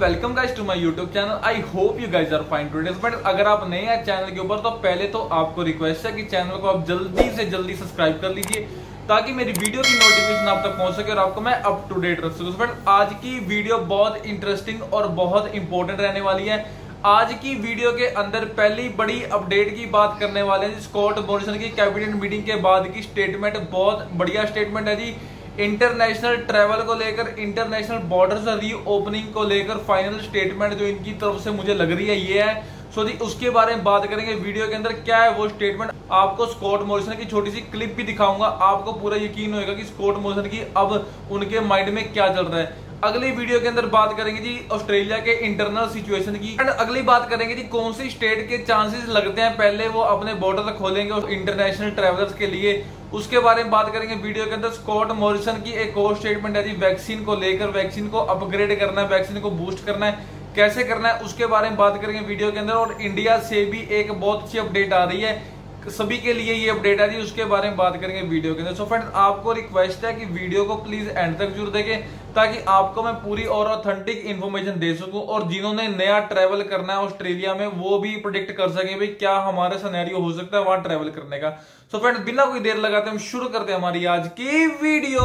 Welcome guys to my YouTube channel I hope you guys are fine today but अगर आप नए हैं channel के ऊपर तो पहले तो आपको रिक्वेस्ट है कि चैनल को आप जल्दी से जल्दी सब्सक्राइब कर लीजिए, ताकि मेरी वीडियो की नोटिफिकेशन आप तक पहुँच सके और आपको मैं अप टू डेट रख सकूँ। बट आज की वीडियो बहुत इंटरेस्टिंग और बहुत इंपॉर्टेंट रहने वाली है। आज की वीडियो के अंदर पहली बड़ी अपडेट की बात करने वाले हैं स्कॉट मॉरिसन की कैबिनेट मीटिंग के बाद की स्टेटमेंट बहुत बढ़िया स्टेटमेंट है जी। इंटरनेशनल ट्रेवल को लेकर, इंटरनेशनल बॉर्डर री ओपनिंग को लेकर फाइनल स्टेटमेंट जो इनकी तरफ़ से मुझे लग रही है, ये है। सो जी, उसके बारे में बात करेंगे वीडियो के अंदर, क्या है वो स्टेटमेंट आपको स्कॉट मोरिसन की छोटी सी क्लिप भी दिखाऊँगा। आपको पूरा यकीन होगा कि स्कॉट मोरिसन की अब उनके माइंड में क्या चल रहा है। अगली वीडियो के अंदर बात करेंगे जी ऑस्ट्रेलिया के इंटरनल सिचुएशन की। एंड अगली बात करेंगे जी, कौन सी स्टेट के चांसेस लगते हैं? पहले वो अपने बॉर्डर खोलेंगे इंटरनेशनल ट्रेवलर्स के लिए उसके बारे में बात करेंगे वीडियो के अंदर। स्कॉट मॉरिसन की एक और स्टेटमेंट है जी वैक्सीन को लेकर वैक्सीन को अपग्रेड करना है वैक्सीन को बूस्ट करना है। कैसे करना है, उसके बारे में बात करेंगे वीडियो के अंदर। और इंडिया से भी एक बहुत अच्छी अपडेट आ रही है। सभी के लिए ये अपडेट आ रही है उसके बारे में बात करेंगे वीडियो के अंदर। सो फ्रेंड आपको रिक्वेस्ट है कि वीडियो को प्लीज़ एंड तक ज़रूर देखें, ताकि आपको मैं पूरी और ऑथेंटिक इन्फॉर्मेशन दे सकूँ और जिन्होंने नया ट्रेवल करना है ऑस्ट्रेलिया में, वो भी प्रोडिक्ट कर सके भाई क्या हमारा सनेरियो हो सकता है वहाँ ट्रेवल करने का। सो so फ्रेंड बिना कोई देर लगाते हम शुरू करते हैं हमारी आज की वीडियो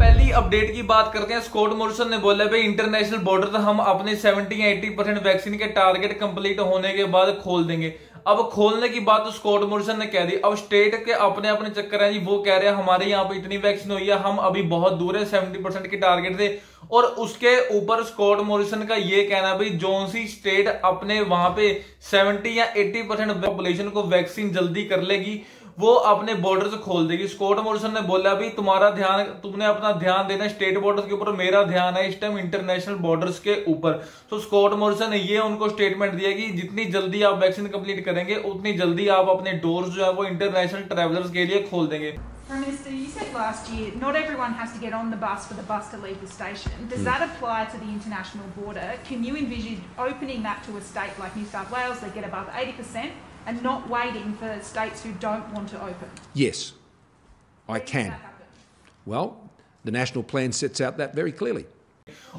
पहली अपडेट की बात करते हैं स्कॉट मोरिसन ने बोला, भाई इंटरनेशनल बॉर्डर हम अपने 70 या 80 परसेंट वैक्सीन के टारगेट कंप्लीट होने के बाद खोल देंगे। अब खोलने की बात तो स्कॉट मोरिसन ने कह दी। अब स्टेट के अपने अपने चक्कर हैं जी, वो कह रहे हैं, हमारे यहाँ पे इतनी वैक्सीन हुई है, हम अभी बहुत दूर है सेवेंटी परसेंट के टारगेट से और उसके ऊपर स्कॉट मोरिसन का ये कहना भाई, जोन सी स्टेट अपने वहाँ पे 70 या 80 परसेंट पॉपुलेशन को वैक्सीन जल्दी कर लेगी वो अपने बॉर्डर खोल देगी स्कॉट मॉरिसन ने बोला भी तुम्हारा ध्यान तुमने अपना ध्यान देना स्टेट बॉर्डर के ऊपर मेरा ध्यान है इस टाइम इंटरनेशनल बॉर्डर्स के ऊपर तो स्कॉट मॉरिसन ने ये उनको स्टेटमेंट दिया कि जितनी जल्दी आप वैक्सीन कंप्लीट करेंगे उतनी जल्दी आप अपने डोर्स जो है वो इंटरनेशनल ट्रेवलर्स के लिए खोल देंगे Prime Minister, you said last year not everyone has to get on the bus for the bus to leave the station. Does mm. that apply to the international border? Can you envisage opening that to a state like New South Wales that get above 80%? And not waiting for states who don't want to open? Yes, I can. Well, the national plan sets out that very clearly.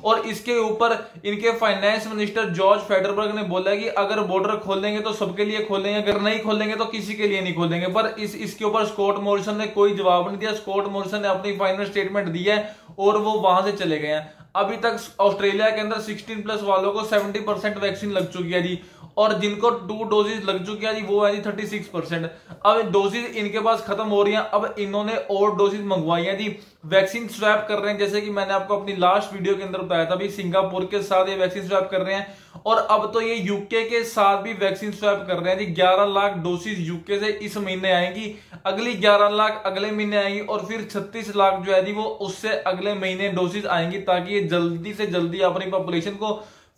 और इसके ऊपर इनके finance minister George फेडरबर्ग ने बोला कि अगर border खोलेंगे तो सबके लिए खोलेंगे अगर नहीं खोलेंगे तो किसी के लिए नहीं खोलेंगे पर इस इसके ऊपर स्कॉट मॉरिसन ने कोई जवाब नहीं दिया स्कॉट मॉरिसन ने अपनी फाइनल स्टेटमेंट दी है और वो वहाँ से चले गए हैं अभी तक ऑस्ट्रेलिया के अंदर 16 प्लस वालों को 70 परसेंट वैक्सीन लग चुकी है जी। और जिनको टू डोजेज लग चुकी है जी, वो है जी थर्टी सिक्स परसेंट अब डोजेज इनके पास खत्म हो रही है, अब इन्होंने और डोजेज मंगवाई है जी। वैक्सीन स्वैप कर रहे हैं, जैसे कि मैंने आपको अपनी लास्ट वीडियो के अंदर बताया था सिंगापुर के साथ ये वैक्सीन स्वैप कर रहे हैं, और अब तो ये यूके के साथ भी वैक्सीन स्वैप कर रहे हैं। जी 11 लाख डोसेज यूके से इस महीने आएँगी, अगली 11 लाख अगले महीने आएँगी, और फिर 36 लाख जो है जी, वो उससे अगले महीने डोसेज आएँगी, ताकि ये जल्दी से जल्दी अपनी पॉपुलेशन को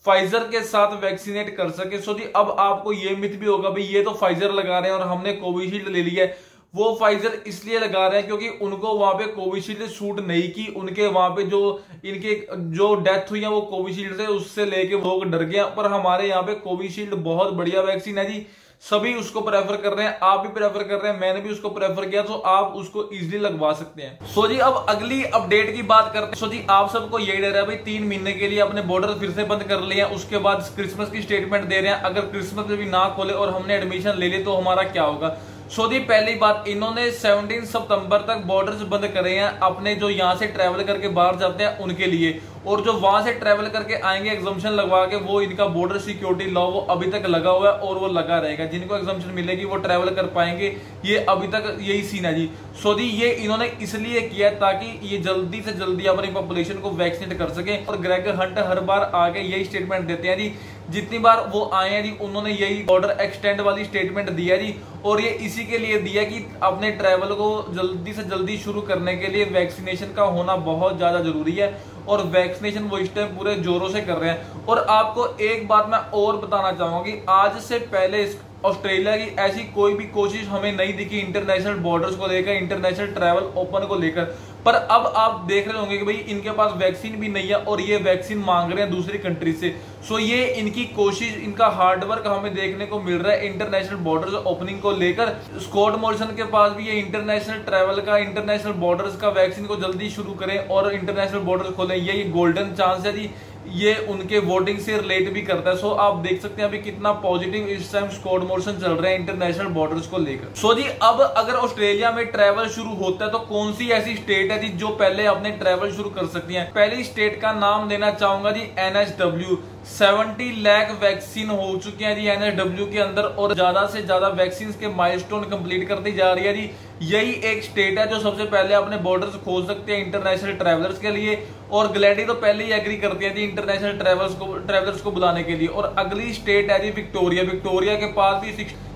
फाइजर के साथ वैक्सीनेट कर सके। सो जी, अब आपको ये मिथ भी होगा, भाई, ये तो फाइजर लगा रहे हैं, और हमने कोविशील्ड ले लिया है। वो फाइजर इसलिए लगा रहे हैं क्योंकि उनको वहाँ पे कोविशील्ड शूट नहीं की। उनके वहाँ पे जो, इनके जो डेथ हुई है, वो कोविशील्ड से, उससे लेके लोग डर गए पर हमारे यहाँ पे कोविशील्ड बहुत बढ़िया वैक्सीन है जी। सभी उसको प्रेफर कर रहे हैं। आप भी प्रेफर कर रहे हैं। मैंने भी उसको प्रेफर किया तो आप उसको इजिली लगवा सकते हैं। सो जी, अब अगली अपडेट की बात करते हैं। सो जी, आप सबको यही डर है भाई, तीन महीने के लिए अपने बॉर्डर फिर से बंद कर लिया उसके बाद क्रिसमस की स्टेटमेंट दे रहे हैं। अगर क्रिसमस भी ना खोले और हमने एडमिशन ले ली तो हमारा क्या होगा? सऊदी पहली बात, इन्होंने 17 सितंबर तक बॉर्डर्स बंद करे हैं, अपने जो यहाँ से ट्रेवल करके बाहर जाते हैं, उनके लिए। और जो वहाँ से ट्रेवल करके आएँगे एग्जामेशन लगवा के, वो इनका बॉर्डर सिक्योरिटी लॉ वो अभी तक लगा हुआ है और वो लगा रहेगा। जिनको एग्जामेशन मिलेगी, वो ट्रेवल कर पाएँगे। ये अभी तक यही सीन है जी। सऊदी ये इन्होंने इसलिए किया ताकि ये जल्दी से जल्दी अपनी पॉपुलेशन को वैक्सीनेट कर सके और ग्रेग हंट हर बार आगे यही स्टेटमेंट देते हैं जी जितनी बार वो आए हैं जी, उन्होंने यही बॉर्डर एक्सटेंड वाली स्टेटमेंट दिया जी। और ये इसी के लिए दिया कि अपने ट्रैवल को जल्दी से जल्दी शुरू करने के लिए वैक्सीनेशन का होना बहुत ज़्यादा ज़रूरी है। और वैक्सीनेशन वो इस टाइम पूरे जोरों से कर रहे हैं। और आपको एक बात मैं और बताना चाहूँगा कि आज से पहले ऑस्ट्रेलिया की ऐसी कोई भी कोशिश हमें नहीं दिखी इंटरनेशनल बॉर्डर्स को लेकर इंटरनेशनल ट्रैवल ओपन को लेकर। पर अब आप देख रहे होंगे कि भाई इनके पास वैक्सीन भी नहीं है और ये वैक्सीन मांग रहे हैं दूसरी कंट्री से। सो ये इनकी कोशिश, इनका हार्डवर्क हमें देखने को मिल रहा है इंटरनेशनल बॉर्डर्स ओपनिंग को लेकर। स्कॉट मॉरिसन के पास भी ये इंटरनेशनल ट्रेवल का इंटरनेशनल बॉर्डर्स का वैक्सीन को जल्दी शुरू करें और इंटरनेशनल बॉर्डर खोलें। ये गोल्डन चांस है जी। ये उनके वोटिंग से रिलेट भी करता है। सो आप देख सकते हैं अभी कितना पॉजिटिव इस टाइम स्कोर मोशन चल रहा है इंटरनेशनल बॉर्डर्स को लेकर। सो जी, अब अगर ऑस्ट्रेलिया में ट्रेवल शुरू होता है तो कौन सी ऐसी स्टेट है जी जो पहले अपने ट्रेवल शुरू कर सकती है? पहली स्टेट का नाम देना चाहूँगा जी एनएसडब्ल्यू 70 लाख वैक्सीन हो चुकी है जी एनएसडब्ल्यू के अंदर, और ज़्यादा से ज़्यादा वैक्सीन के माइलस्टोन कंप्लीट करती जा रही है जी। यही एक स्टेट है जो सबसे पहले अपने बॉर्डर्स खोल सकते हैं इंटरनेशनल ट्रेवलर्स के लिए, और ग्लैडी तो पहले ही एग्री करती है थी इंटरनेशनल ट्रेवल्स को ट्रेवलर्स को बुलाने के लिए। और अगली स्टेट है जी विक्टोरिया विक्टोरिया के पास भी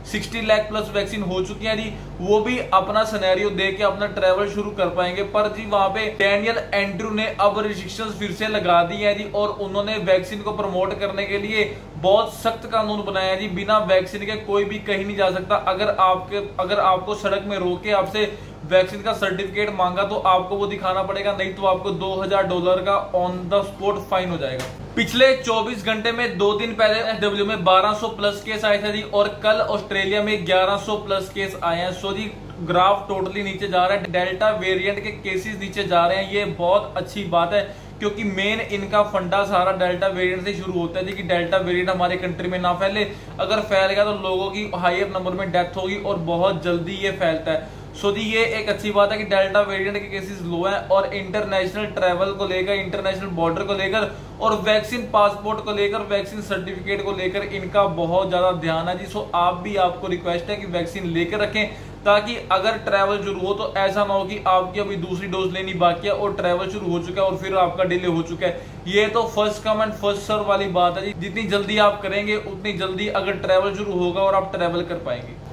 सिक्सटी लाख प्लस वैक्सीन हो चुकी है जी। वो भी अपना सिनेरियो दे के अपना ट्रेवल शुरू कर पाएँगे। पर जी वहाँ पे डेनियल एंड्रू ने अब रिस्ट्रिक्शन फिर से लगा दी है जी और उन्होंने वैक्सीन को प्रमोट करने के लिए बहुत सख्त कानून बनाया जी। बिना वैक्सीन के कोई भी कहीं नहीं जा सकता। अगर आपके, अगर आपको सड़क में रोके आपसे वैक्सीन का सर्टिफिकेट मांगा तो आपको वो दिखाना पड़ेगा, नहीं तो आपको 2000 डॉलर का ऑन द स्पॉट फाइन हो जाएगा। पिछले 24 घंटे में दो दिन पहले एसडब्ल्यू में 1200 प्लस केस आए थे जी, और कल ऑस्ट्रेलिया में 1100 प्लस केस आए हैं। सो जी ग्राफ टोटली नीचे जा रहा है डेल्टा वेरिएंट के केसेस नीचे जा रहे हैं। ये बहुत अच्छी बात है, क्योंकि मेन इनका फंडा सारा डेल्टा वेरिएंट से शुरू होता है कि डेल्टा वेरिएंट हमारे कंट्री में ना फैले। अगर फैल गया तो लोगों की हायर नंबर में डेथ होगी, और बहुत जल्दी ये फैलता है। सो जी, ये एक अच्छी बात है कि डेल्टा वेरिएंट के केसेस लो हैं और इंटरनेशनल ट्रेवल को लेकर इंटरनेशनल बॉर्डर को लेकर और वैक्सीन पासपोर्ट को लेकर वैक्सीन सर्टिफिकेट को लेकर इनका बहुत ज़्यादा ध्यान है जी। सो आप भी, आपको रिक्वेस्ट है कि वैक्सीन लेकर रखें ताकि अगर ट्रैवल शुरू हो तो ऐसा ना हो कि आपकी अभी दूसरी डोज लेनी बाकी है और ट्रैवल शुरू हो चुका है और फिर आपका डिले हो चुका है। ये तो first come and first serve वाली बात है जी। जितनी जल्दी आप करेंगे, उतनी जल्दी अगर ट्रैवल शुरू होगा और आप ट्रैवल कर पाएँगे।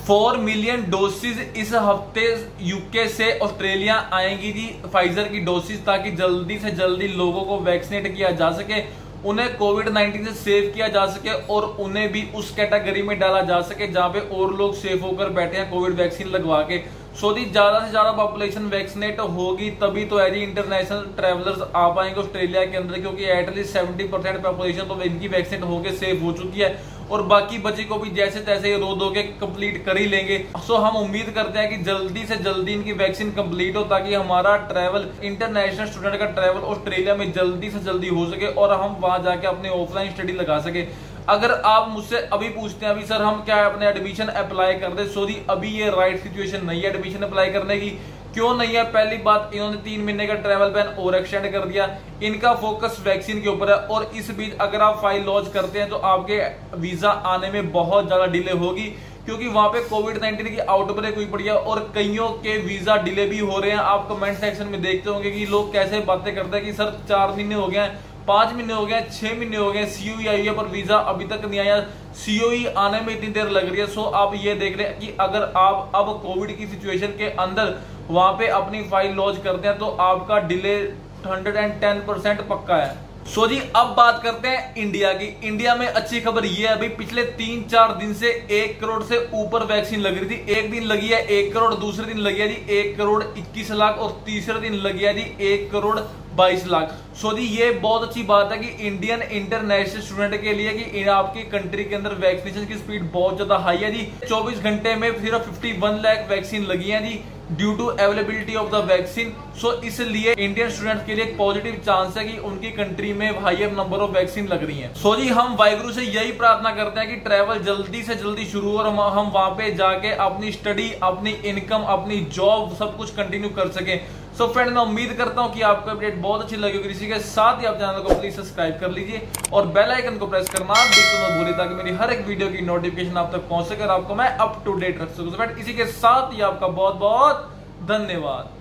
फोर मिलियन डोसेज इस हफ़्ते यूके से ऑस्ट्रेलिया आएँगी जी। फाइजर की डोसेज ताकि जल्दी से जल्दी लोगों को वैक्सीनेट किया जा सके, उन्हें कोविड 19 से सेव किया जा सके और उन्हें भी उस कैटेगरी में डाला जा सके जहाँ पे और लोग सेफ़ होकर बैठे हैं कोविड वैक्सीन लगवा के। सो दी ज़्यादा से ज़्यादा पॉपुलेशन वैक्सीनेट होगी, तभी तो है जी इंटरनेशनल ट्रेवलर्स आ पाएँगे ऑस्ट्रेलिया के अंदर, क्योंकि एटलीस्ट सेवेंटी परसेंट पॉपुलेशन तो इनकी वैक्सीनेट होकर सेफ़ हो चुकी है। और बाकी बची को भी जैसे तैसे रो दो के कंप्लीट कर ही लेंगे। सो हम उम्मीद करते हैं कि जल्दी से जल्दी इनकी वैक्सीन कंप्लीट हो, ताकि हमारा ट्रैवल इंटरनेशनल स्टूडेंट का ट्रैवल ऑस्ट्रेलिया में जल्दी से जल्दी हो सके और हम वहाँ जाके अपने ऑफलाइन स्टडी लगा सके। अगर आप मुझसे अभी पूछते हैं, अभी सर, हम क्या अपने एडमिशन अप्लाई कर दे? सॉरी अभी ये राइट सिचुएशन नहीं है एडमिशन अप्लाई करने की। क्यों नहीं है? पहली बात, इन्होंने तीन महीने का ट्रेवल बैन और एक्सटेंड कर दिया। इनका फोकस वैक्सीन के ऊपर है और इस बीच अगर आप फ़ाइल लॉन्च करते हैं तो आपके वीज़ा आने में बहुत ज़्यादा डिले होगी, क्योंकि वहाँ पे कोविड 19 की आउटब्रेक हुई पड़ी है और कईयों के वीज़ा डिले भी हो रहे हैं। आप कमेंट सेक्शन में देखते होंगे कि लोग कैसे बातें करते हैं कि, सर, चार महीने हो गए पाँच महीने हो गए छह महीने हो गए सीओई आई है, पर वीज़ा अभी तक नहीं आया। सीओई आने में इतनी देर लग रही है। सो आप ये देख रहे हैं कि अगर आप अब कोविड की सिचुएशन के अंदर वहाँ पे अपनी फ़ाइल लॉन्च करते हैं तो आपका डिले 110 परसेंट पक्का है। सो जी, अब बात करते हैं इंडिया की। इंडिया में अच्छी खबर ये है, अभी पिछले तीन चार दिन से एक करोड़ से ऊपर वैक्सीन लग रही थी। एक दिन लगी है एक करोड़, दूसरे दिन लगी है जी एक करोड़ इक्कीस लाख और तीसरे दिन लगी है जी एक करोड़ बाईस लाख। सो जी, ये बहुत अच्छी बात है कि इंडियन इंटरनेशनल स्टूडेंट के लिए कि आपकी कंट्री के अंदर वैक्सीनेशन की स्पीड बहुत ज़्यादा हाई है जी। 24 घंटे में सिर्फ़ 51 लाख वैक्सीन लगी है जी। Due to availability of the vaccine so इसलिए इंडियन स्टूडेंट के लिए एक पॉजिटिव चांस है कि उनकी कंट्री में हाइयर नंबर ऑफ़ वैक्सीन लग रही है। सो so जी, हम वाइगुरु से यही प्रार्थना करते हैं कि ट्रेवल जल्दी से जल्दी शुरू और हम वहाँ पे जाके अपनी स्टडी अपनी इनकम अपनी जॉब सब कुछ कंटिन्यू कर सके। सो so फ्रेंड मैं उम्मीद करता हूँ कि आपको अपडेट बहुत अच्छी लगी होगी। इसी के साथ ही आप चैनल को प्लीज़ सब्सक्राइब कर लीजिए और बेल आइकन को प्रेस करना बिल्कुल भूलिए ताकि मेरी हर एक वीडियो की नोटिफिकेशन आप तक पहुँच सके और आपको मैं अप टू डेट रख सकूँ। फ्रेंड इसी के साथ ही आपका बहुत बहुत धन्यवाद।